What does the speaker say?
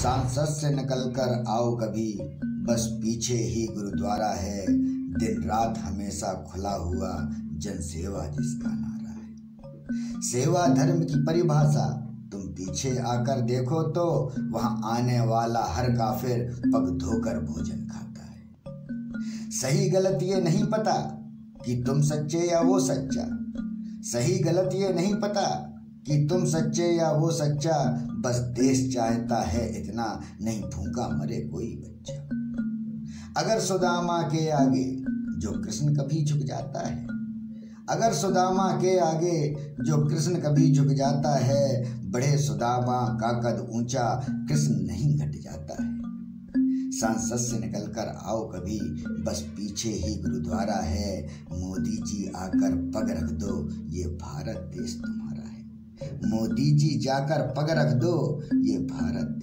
सांसद से निकल कर आओ कभी। बस पीछे ही गुरुद्वारा है। दिन रात हमेशा खुला हुआ जन सेवा जिसका नारा है। सेवा धर्म की परिभाषा, तुम पीछे आकर देखो तो वहाँ आने वाला हर काफिर पग धोकर भोजन खाता है। सही गलत ये नहीं पता कि तुम सच्चे या वो सच्चा। सही गलत ये नहीं पता कि तुम सच्चे या वो सच्चा, बस देश चाहता है इतना नहीं, भूखा मरे कोई बच्चा। अगर सुदामा के आगे जो कृष्ण कभी झुक जाता है, अगर सुदामा के आगे जो कृष्ण कभी झुक जाता है, बड़े सुदामा का कद ऊँचा कृष्ण नहीं घट जाता है। सांसद से निकल कर आओ कभी, बस पीछे ही गुरुद्वारा है। मोदी जी आकर पग रख दो, ये भारत देश तुम्हारा मोदी जी जाकर पग रख दो ये भारत